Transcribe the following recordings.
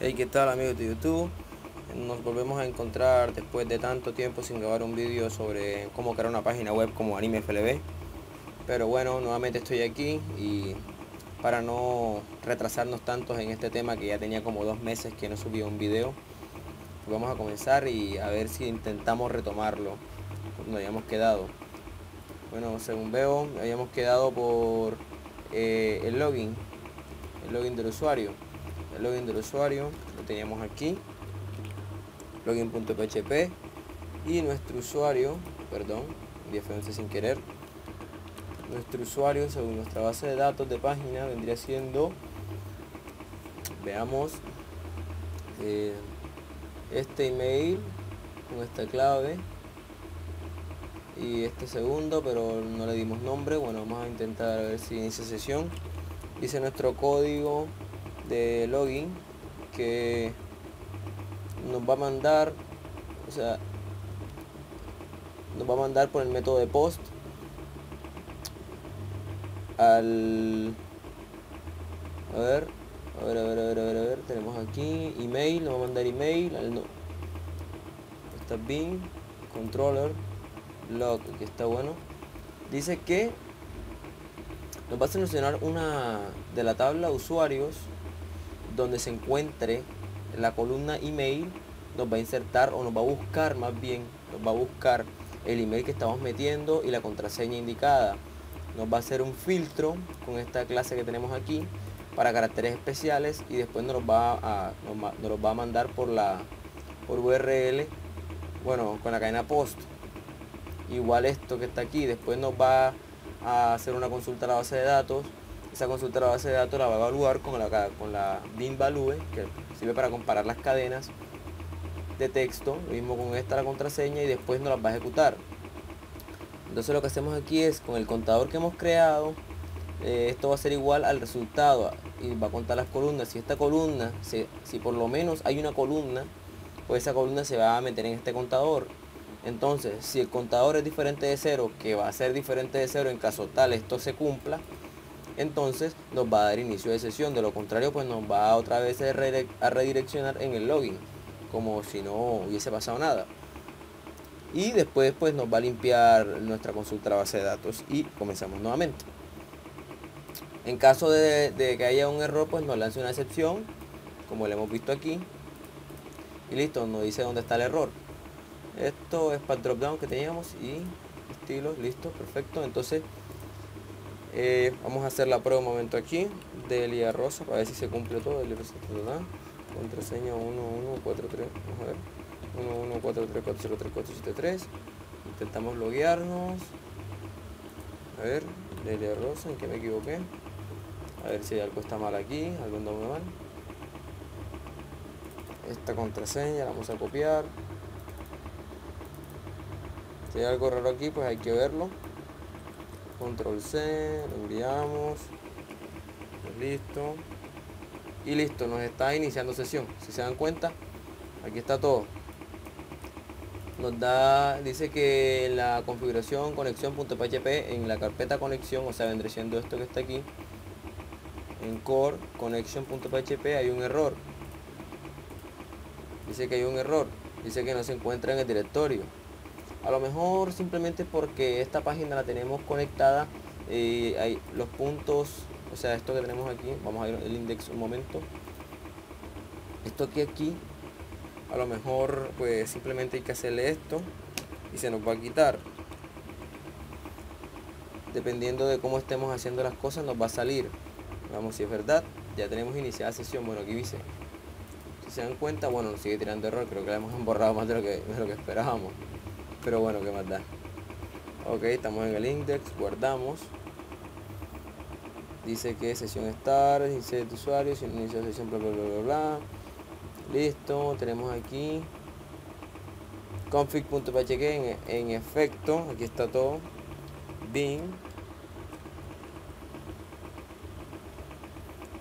Hey, ¿qué tal amigos de YouTube? Nos volvemos a encontrar después de tanto tiempo sin grabar un vídeo sobre cómo crear una página web como Anime FLB. Pero bueno, nuevamente estoy aquí y para no retrasarnos tantos en este tema que ya tenía como dos meses que no subía un video, pues vamos a comenzar y a ver si intentamos retomarlo donde habíamos quedado. Bueno, según veo, habíamos quedado por eh, el login, el login del usuario login del usuario lo teníamos aquí login.php y nuestro usuario perdón F11 sin querer nuestro usuario según nuestra base de datos de página vendría siendo veamos eh, este email con esta clave y este segundo pero no le dimos nombre. Bueno vamos a intentar a ver si inicia sesión. Dice nuestro código de login que nos va a mandar o sea nos va a mandar por el método de post al a ver a ver a ver a ver a ver, a ver. tenemos aquí email nos va a mandar email al no está bien controller log que está bueno dice que nos va a seleccionar una de la tabla usuarios donde se encuentre la columna email nos va a insertar o nos va a buscar más bien nos va a buscar el email que estamos metiendo y la contraseña indicada. Nos va a hacer un filtro con esta clase que tenemos aquí para caracteres especiales y después nos va a nos, va a mandar por la por URL bueno con la cadena post. Igual esto que está aquí después nos va a hacer una consulta a la base de datos esa consulta de la base de datos la va a evaluar con la, con la bin value, que sirve para comparar las cadenas de texto, lo mismo con esta la contraseña y después nos las va a ejecutar. Entonces lo que hacemos aquí es con el contador que hemos creado, eh, esto va a ser igual al resultado y va a contar las columnas. Si esta columna, si, si por lo menos hay una columna, pues esa columna se va a meter en este contador. Entonces, si el contador es diferente de cero, que va a ser diferente de cero en caso tal esto se cumpla, entonces nos va a dar inicio de sesión. De lo contrario, pues nos va otra vez a redireccionar en el login, como si no hubiese pasado nada. Y después pues nos va a limpiar nuestra consulta a base de datos y comenzamos nuevamente. En caso de, que haya un error, pues nos lance una excepción, como lo hemos visto aquí. Y listo, nos dice dónde está el error. Esto es para el drop down que teníamos y estilos, listo, perfecto. Entonces eh, vamos a hacer la prueba un momento aquí de Elia Rosa para ver si se cumple todo. Elia Rosa, contraseña 1143, vamos a ver, 1143403473. Intentamos loguearnos. A ver, Delia Rosa, en que me equivoqué. A ver si algo está mal aquí, algo anda muy mal. Esta contraseña la vamos a copiar. Si hay algo raro aquí, pues hay que verlo control C, lo enviamos, listo, y listo, nos está iniciando sesión, si se dan cuenta, aquí está todo, nos da, dice que la configuración conexión.php, en la carpeta conexión, o sea, vendré siendo esto que está aquí, en core connection.php hay un error, dice que hay un error, dice que no se encuentra en el directorio, a lo mejor simplemente porque esta página la tenemos conectada eh, hay los puntos o sea esto que tenemos aquí vamos a ir el index un momento. Esto aquí aquí a lo mejor pues simplemente hay que hacerle esto y se nos va a quitar. Dependiendo de cómo estemos haciendo las cosas nos va a salir. Vamos si es verdad. Ya tenemos iniciada sesión. Bueno aquí dice si se dan cuenta bueno nos sigue tirando error. Creo que la hemos borrado más de lo que, de lo que esperábamos pero bueno, ¿qué más da? Ok, estamos en el index, guardamos. Dice que sesión estar, dice de usuario, inicio sesión, bla, bla, bla, bla. Listo, tenemos aquí config.php en, en efecto, aquí está todo. bin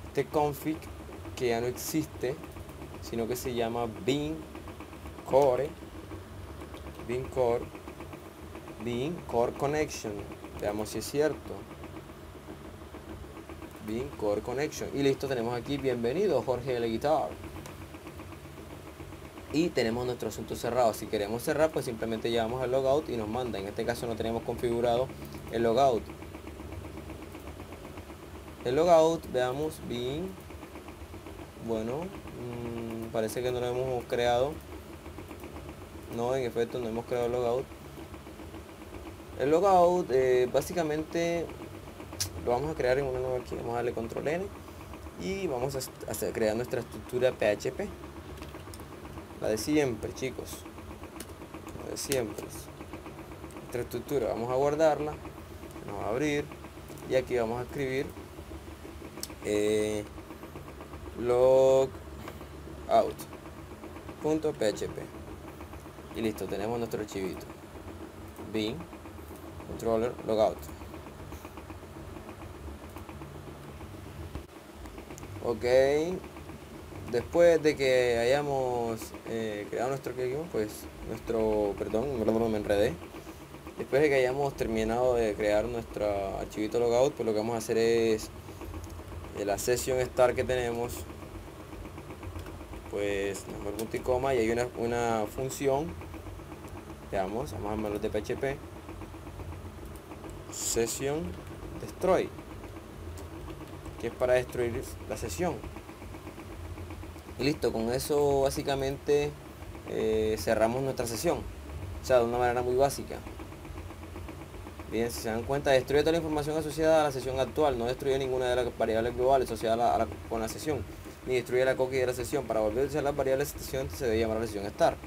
este config que ya no existe, sino que se llama bin core bin core bin core connection veamos si es cierto bin core connection y listo tenemos aquí bienvenido Jorge de la guitar y tenemos nuestro asunto cerrado. Si queremos cerrar, pues simplemente llevamos al logout y nos manda. En este caso no tenemos configurado el logout. El logout, veamos, bien. Bueno, mm, parece que no lo hemos creado. No, en efecto no hemos creado logout. El logout eh, básicamente lo vamos a crear en una nueva aquí. Vamos a darle control N y vamos a, crear nuestra estructura PHP. La de siempre, chicos. La de siempre. Nuestra estructura, vamos a guardarla. Nos va a abrir. Y aquí vamos a escribir eh, log out.php y listo, tenemos nuestro archivito. Bin controller logout. Ok. Después de que hayamos eh, creado nuestro pues nuestro perdón me enredé. Después de que hayamos terminado de crear nuestro archivito logout pues lo que vamos a hacer es de la sesión start que tenemos pues nos y coma y hay una, una función veamos vamos a llamarlo de php sesión destroy. Que es para destruir la sesión y listo con eso básicamente eh, cerramos nuestra sesión. O sea de una manera muy básica. Bien, si se dan cuenta, destruye toda la información asociada a la sesión actual, no destruye ninguna de las variables globales asociadas con la sesión, ni destruye la cookie de la sesión. Para volver a usar las variables de sesión se debe llamar la sesión start.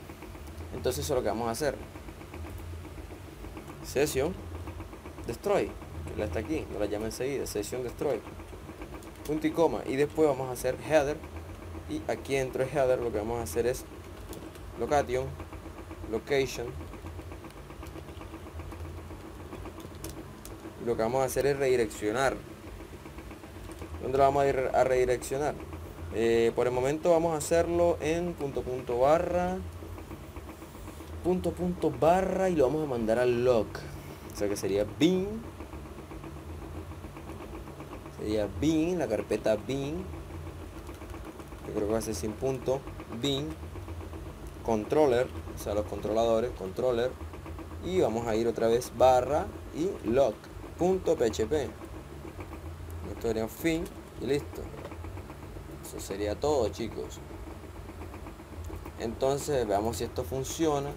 Entonces eso es lo que vamos a hacer. Sesión destroy, que la está aquí, no la llama enseguida, sesión destroy. Punto y coma. Y después vamos a hacer header. Y aquí dentro de header lo que vamos a hacer es location, location, lo que vamos a hacer es redireccionar ¿dónde lo vamos a ir a redireccionar? Eh, por el momento vamos a hacerlo en punto punto barra punto punto barra y lo vamos a mandar al log o sea que sería bin. Sería bin la carpeta bin. Yo creo que va a ser sin punto. Bin controller o sea los controladores controller. Y vamos a ir otra vez barra y log .php esto sería fin y listo. Eso sería todo chicos. Entonces veamos si esto funciona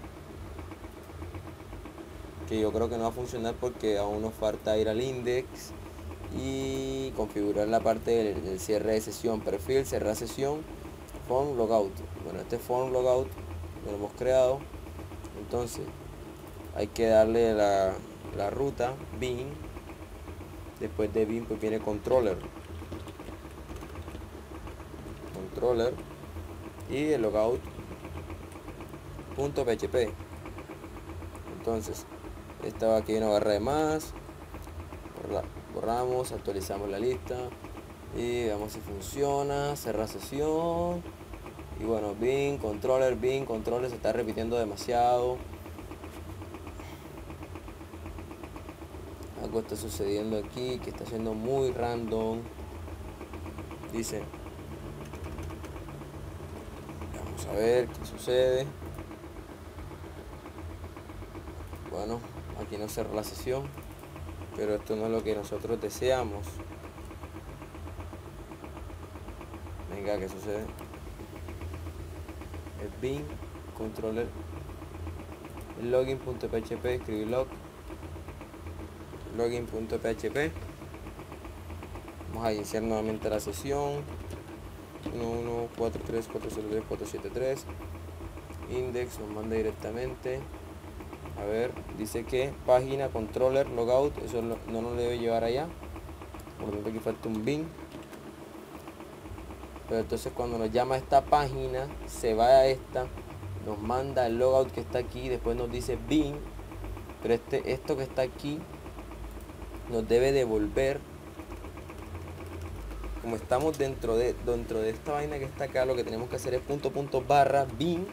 que yo creo que no va a funcionar porque aún nos falta ir al index y configurar la parte del, cierre de sesión perfil cerrar sesión form logout. Bueno este form logout lo hemos creado. Entonces hay que darle la, la ruta bin. Después de bin pues viene controller. Controller. Y el logout punto php entonces esta aquí una barra de más. Borramos actualizamos la lista. Y veamos si funciona cerrar sesión. Y bueno bin controller bin controller se está repitiendo demasiado. Está sucediendo aquí que está siendo muy random. Dice vamos a ver qué sucede bueno aquí no cerró la sesión pero esto no es lo que nosotros deseamos. Venga qué sucede el bin controller el login.php escribir log login.php vamos a iniciar nuevamente la sesión. 1143403473473 index nos manda directamente a ver dice que página controller logout eso no, nos debe llevar allá. Por lo tanto aquí falta un bin. Pero entonces cuando nos llama a esta página se va a esta nos manda el logout que está aquí después nos dice bin pero este esto que está aquí nos debe devolver como estamos dentro de dentro de esta vaina que está acá lo que tenemos que hacer es punto punto barra bin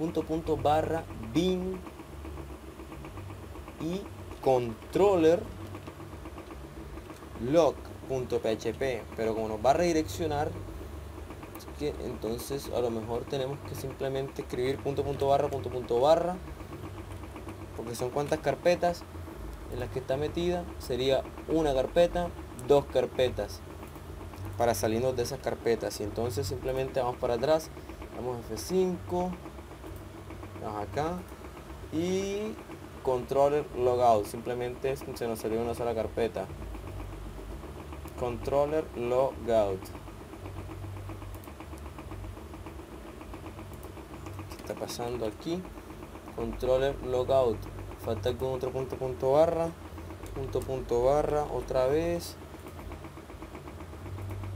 punto punto barra bin y controller log.php pero como nos va a redireccionar que entonces a lo mejor tenemos que simplemente escribir punto punto barra punto punto barra porque son cuantas carpetas en las que está metida sería una carpeta dos carpetas para salirnos de esas carpetas. Y entonces simplemente vamos para atrás damos F5 acá. Y controller logout simplemente se nos salió una sola carpeta. Controller logout. ¿qué está pasando aquí controller logout. Falta algún otro punto punto barra. Punto punto barra otra vez.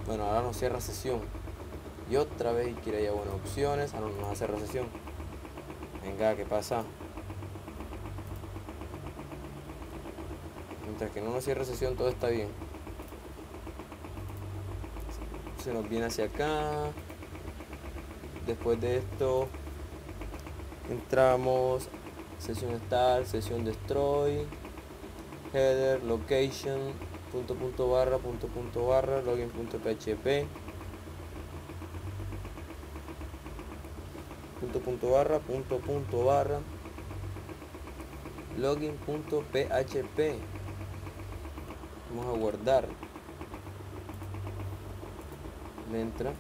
Bueno ahora nos cierra sesión. Y otra vez quiere ya buenas opciones. Ahora nos hace recesión venga ¿qué pasa? mientras que no nos cierre sesión todo está bien. Se nos viene hacia acá. Después de esto entramos. Sesión start sesión destroy. Header location punto punto barra punto punto barra login punto php punto barra punto punto barra login punto php vamos a guardar. Entra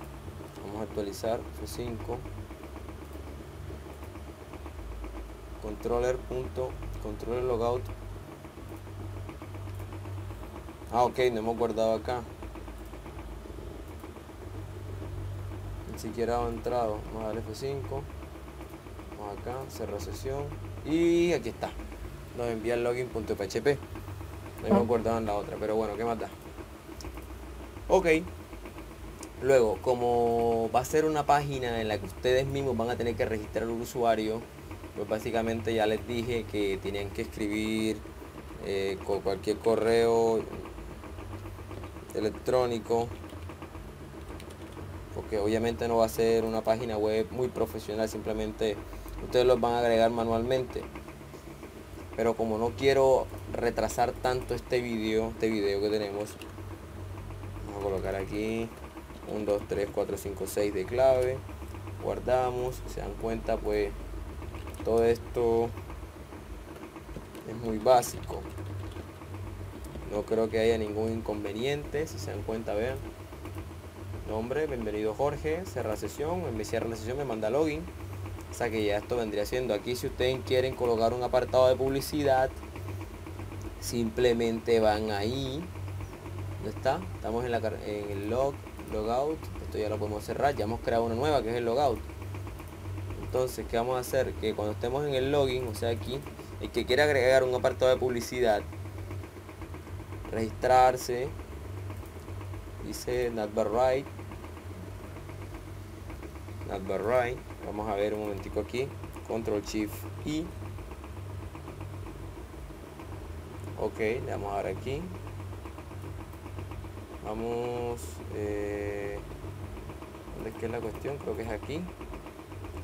vamos a actualizar F5 controller punto controller logout. Ah ok no hemos guardado acá. Ni siquiera ha entrado. Vamos a dar F5 vamos acá cerrar sesión y aquí está. Nos envía el login.php no hemos guardado en la otra pero bueno qué más da ok. Luego como va a ser una página en la que ustedes mismos van a tener que registrar un usuario pues básicamente ya les dije que tenían que escribir eh, con cualquier correo electrónico porque obviamente no va a ser una página web muy profesional simplemente ustedes los van a agregar manualmente. Pero como no quiero retrasar tanto este vídeo este video que tenemos vamos a colocar aquí 1 2 3 4 5 6 de clave. Guardamos se dan cuenta pues todo esto es muy básico. No creo que haya ningún inconveniente si se dan cuenta vean. Nombre bienvenido Jorge cerrar sesión en vez de la sesión me manda login o que ya esto vendría siendo aquí si ustedes quieren colocar un apartado de publicidad simplemente van ahí. ¿dónde está? estamos en, la, en el log logout. Esto ya lo podemos cerrar. Ya hemos creado una nueva que es el logout. Entonces qué vamos a hacer que cuando estemos en el login o sea aquí el que quiera agregar un apartado de publicidad registrarse. Dice navbar right. Navbar right vamos a ver un momentico aquí. Control shift y ok le vamos a dar aquí. Vamos eh, ¿dónde es que es la cuestión? creo que es aquí.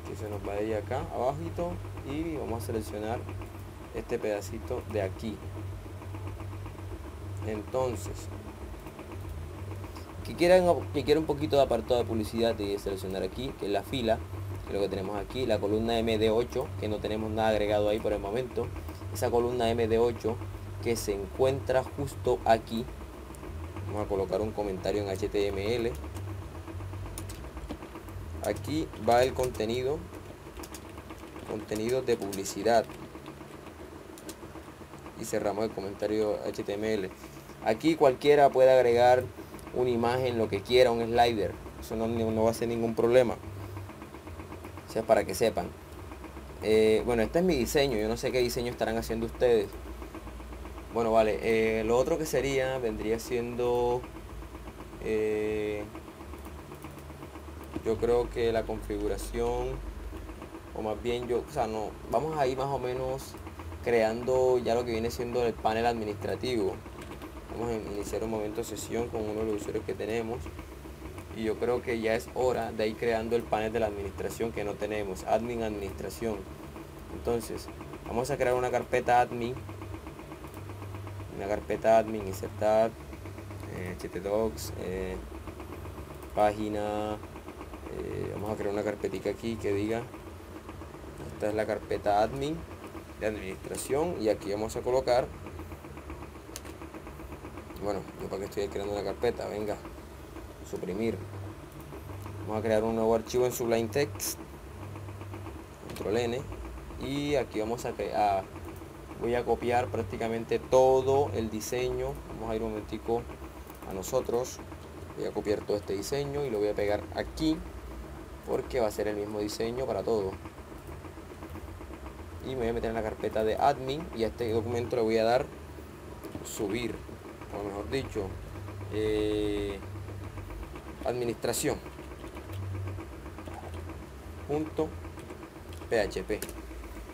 Que se nos va a ir acá abajito. Y vamos a seleccionar este pedacito de aquí. Entonces que quieran que quiera un poquito de apartado de publicidad y seleccionar aquí que es la fila lo que tenemos aquí la columna md8 que no tenemos nada agregado ahí por el momento. Esa columna md8 que se encuentra justo aquí. Vamos a colocar un comentario en html aquí va el contenido contenido de publicidad. Y cerramos el comentario html aquí cualquiera puede agregar una imagen lo que quiera un slider. Eso no va a ser ningún problema sea para que sepan eh, bueno este es mi diseño yo no sé qué diseño estarán haciendo ustedes bueno, vale. Eh, lo otro que sería, vendría siendo... Eh, yo creo que la configuración, o más bien yo, o sea, no, vamos a ir más o menos creando ya lo que viene siendo el panel administrativo. Vamos a iniciar un momento sesión con uno de los usuarios que tenemos. Y yo creo que ya es hora de ir creando el panel de la administración que no tenemos, admin administración. Entonces, vamos a crear una carpeta admin una carpeta admin, insertar, eh, htdocs, eh, página, vamos a crear una carpetita aquí que diga esta es la carpeta admin de administración y aquí vamos a colocar bueno yo para que estoy creando una carpeta venga suprimir. Vamos a crear un nuevo archivo en Sublime Text control N y aquí vamos a crear voy a copiar prácticamente todo el diseño. Vamos a ir un momentico a nosotros. Voy a copiar todo este diseño y lo voy a pegar aquí porque va a ser el mismo diseño para todo. Y me voy a meter en la carpeta de admin y a este documento le voy a dar subir o mejor dicho eh, administración. Punto php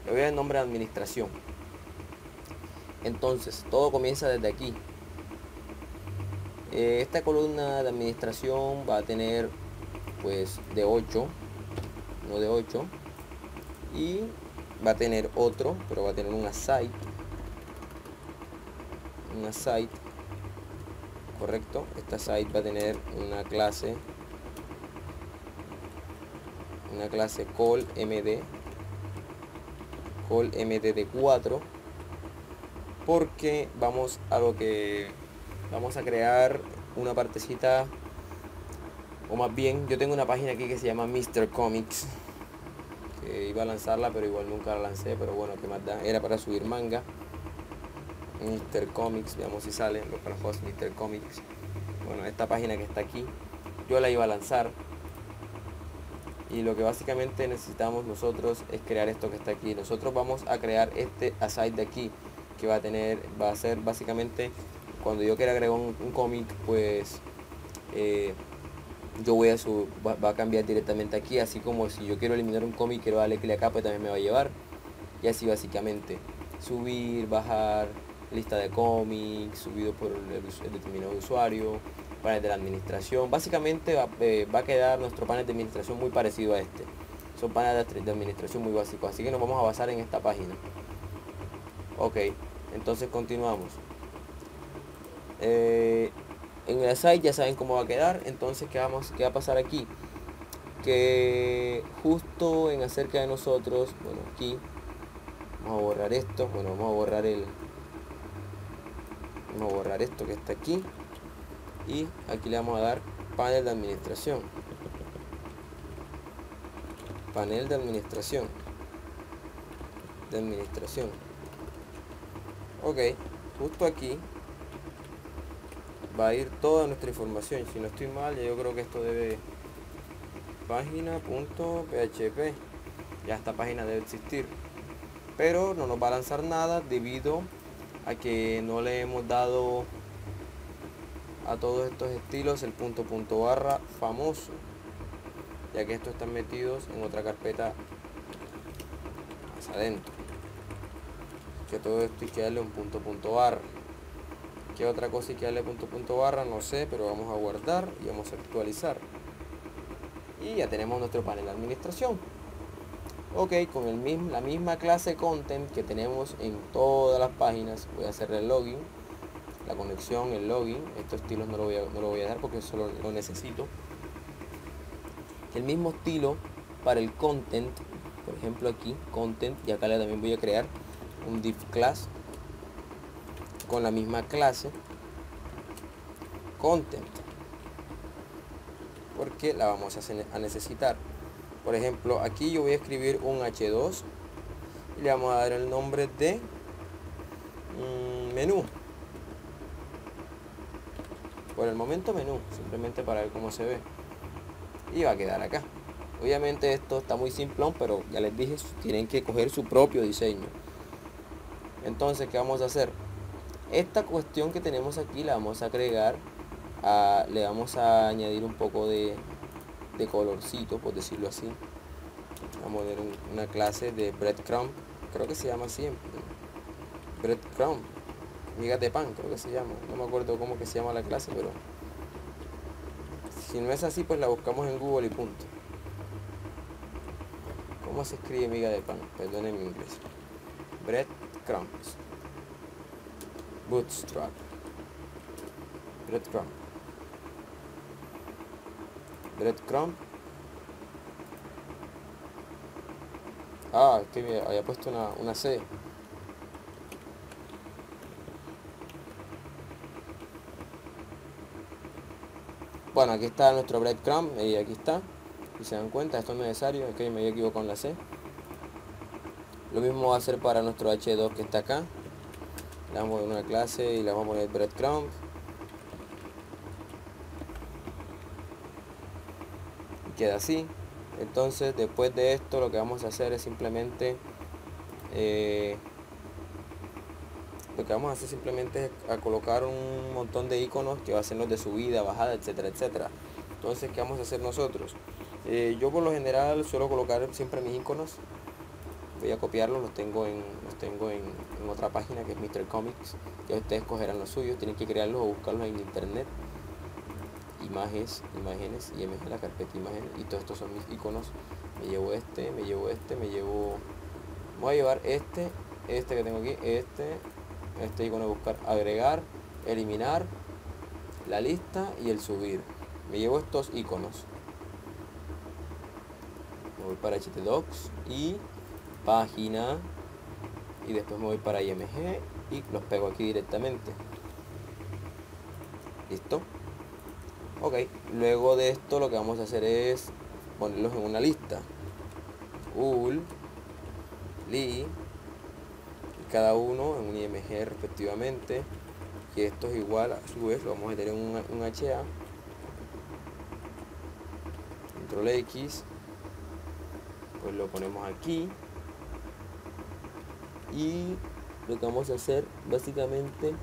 le voy a dar nombre de administración. Entonces todo comienza desde aquí. Eh, esta columna de administración va a tener pues de 8 no de 8 y va a tener otro pero va a tener una site una site correcto esta site va a tener una clase una clase call md call md de 4 porque vamos a lo que vamos a crear una partecita o más bien yo tengo una página aquí que se llama Mr. Comics que iba a lanzarla pero igual nunca la lancé pero bueno que más da era para subir manga Mr. Comics veamos si sale los juegos Mr. Comics bueno esta página que está aquí yo la iba a lanzar y lo que básicamente necesitamos nosotros es crear esto que está aquí nosotros vamos a crear este aside de aquí que va a tener va a ser básicamente cuando yo quiera agregar un, cómic pues eh, yo voy a su va, a cambiar directamente aquí así como si yo quiero eliminar un cómic quiero darle clic acá pues también me va a llevar y así básicamente subir bajar lista de cómics subido por el, determinado usuario panel de la administración. Básicamente va, eh, va, a quedar nuestro panel de administración muy parecido a este. Son paneles de administración muy básicos así que nos vamos a basar en esta página. Ok entonces continuamos. Eh, en el site ya saben cómo va a quedar entonces ¿qué, vamos, qué va a pasar aquí que justo en acerca de nosotros bueno aquí vamos a borrar esto bueno vamos a borrar el vamos a borrar esto que está aquí. Y aquí le vamos a dar panel de administración. Panel de administración. De administración. Ok justo aquí va a ir toda nuestra información. Si no estoy mal yo creo que esto debe página.php ya esta página debe existir. Pero no nos va a lanzar nada debido a que no le hemos dado a todos estos estilos el punto punto barra famoso ya que estos están metidos en otra carpeta más adentro que todo esto hay que darle un punto punto barra ¿Qué otra cosa hay que darle punto punto barra? No sé, pero vamos a guardar y vamos a actualizar. Y ya tenemos nuestro panel de administración. Ok, con el mismo, la misma clase content que tenemos en todas las páginas, voy a hacer el login, la conexión, el login. Estos estilos no lo voy a, no lo voy a dar porque solo lo necesito. El mismo estilo para el content, por ejemplo aquí, content, y acá le también voy a crear un div class con la misma clase content porque la vamos a necesitar por ejemplo aquí yo voy a escribir un h2 y le vamos a dar el nombre de mm, menú. Por el momento menú simplemente para ver cómo se ve. Y va a quedar acá. Obviamente esto está muy simplón pero ya les dije tienen que coger su propio diseño. Entonces qué vamos a hacer esta cuestión que tenemos aquí la vamos a agregar, le vamos a añadir un poco de, colorcito, por decirlo así. Vamos a ver una clase de breadcrumb, creo que se llama así, breadcrumb, migas de pan, creo que se llama. No me acuerdo cómo que se llama la clase, pero si no es así, pues la buscamos en Google y punto. ¿Cómo se escribe miga de pan? Perdón mi inglés. Breadcrumbs bootstrap breadcrumb breadcrumb Ah, que había puesto una, una C. Bueno, aquí está nuestro breadcrumb y aquí está. Si se dan cuenta, esto es necesario, es que me había equivocado con la C. Lo mismo va a hacer para nuestro H2 que está acá. Le vamos a una clase y le vamos a poner breadcrumb. Queda así. Entonces, después de esto, lo que vamos a hacer es simplemente... Eh, lo que vamos a hacer simplemente es a colocar un montón de iconos que va a ser los de subida, bajada, etcétera, etcétera. Entonces, ¿qué vamos a hacer nosotros? Eh, yo por lo general suelo colocar siempre mis iconos. Voy a copiarlos, los tengo en, los tengo en, otra página que es Mr. Comics. Ya ustedes cogerán los suyos, tienen que crearlos o buscarlos en internet. Imágenes, imágenes, IMG, la carpeta imágenes. Y todos estos son mis iconos. Me llevo este, me llevo este, me llevo... Voy a llevar este, este que tengo aquí, este, este icono buscar, agregar, eliminar, la lista y el subir. Me llevo estos iconos. Me voy para htdocs y página y después me voy para img y los pego aquí directamente. ¿Listo? Ok, luego de esto lo que vamos a hacer es ponerlos en una lista. ul, li, cada uno en un IMG respectivamente que esto es igual a su vez lo vamos a meter en un, un HA control X pues lo ponemos aquí y lo que vamos a hacer básicamente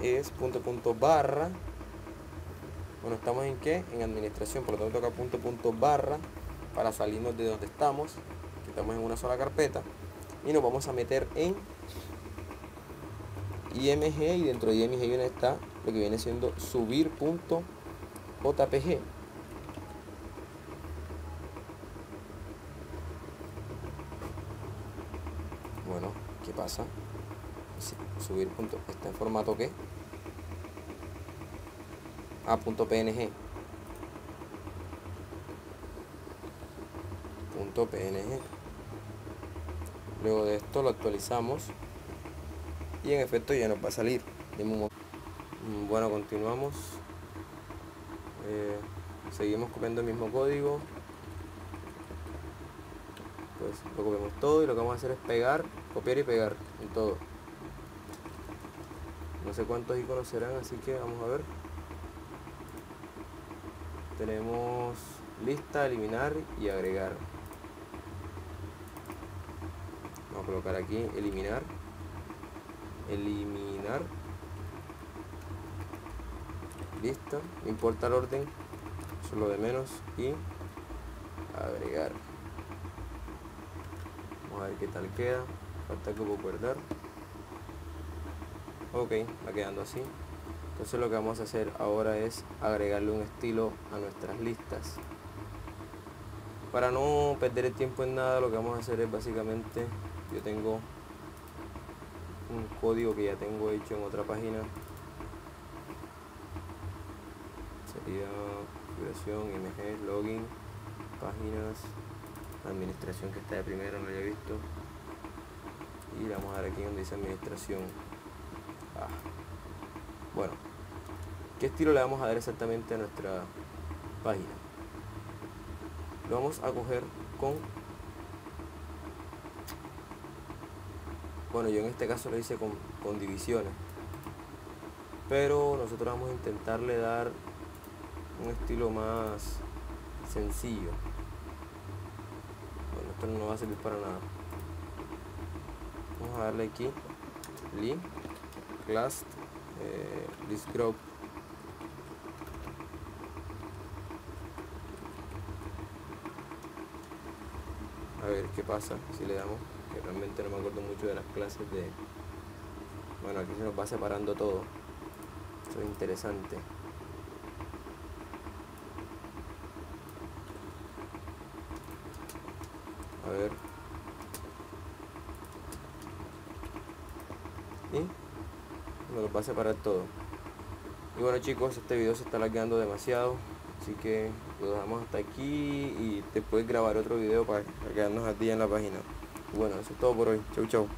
es punto punto barra bueno estamos en qué en administración por lo tanto toca punto punto barra para salirnos de donde estamos que estamos en una sola carpeta y nos vamos a meter en img y dentro de img está lo que viene siendo subir.jpg bueno ¿qué pasa? subir punto está en formato que a punto png punto png luego de esto lo actualizamos y en efecto ya nos va a salir. Mm, bueno continuamos. Eh, seguimos copiando el mismo código. Pues lo copiamos todo y lo que vamos a hacer es pegar copiar y pegar en todo. No sé cuántos iconos serán así que vamos a ver tenemos lista eliminar y agregar. Vamos a colocar aquí eliminar. Eliminar. Listo no importa el orden solo de menos. Y agregar. Vamos a ver qué tal queda. Falta que puedo guardar ok va quedando así entonces lo que vamos a hacer ahora es agregarle un estilo a nuestras listas. Para no perder el tiempo en nada lo que vamos a hacer es básicamente yo tengo un código que ya tengo hecho en otra página. Sería configuración, img, login, páginas, administración que está de primero, no lo he visto. Y le vamos a dar aquí donde dice administración. Ah. Bueno ¿qué estilo le vamos a dar exactamente a nuestra página? lo vamos a coger con Bueno, yo en este caso lo hice con, divisiones. Pero nosotros vamos a intentarle dar un estilo más sencillo. Bueno, esto no va a servir para nada. Vamos a darle aquí link class eh, list group a ver qué pasa si le damos realmente no me acuerdo mucho de las clases de bueno aquí se nos va separando todo. Esto es interesante a ver y nos va separar todo y bueno chicos este video se está alargando demasiado así que lo dejamos hasta aquí y después grabar otro video para quedarnos a ti en la página bueno, eso es todo por hoy. Chau, chau.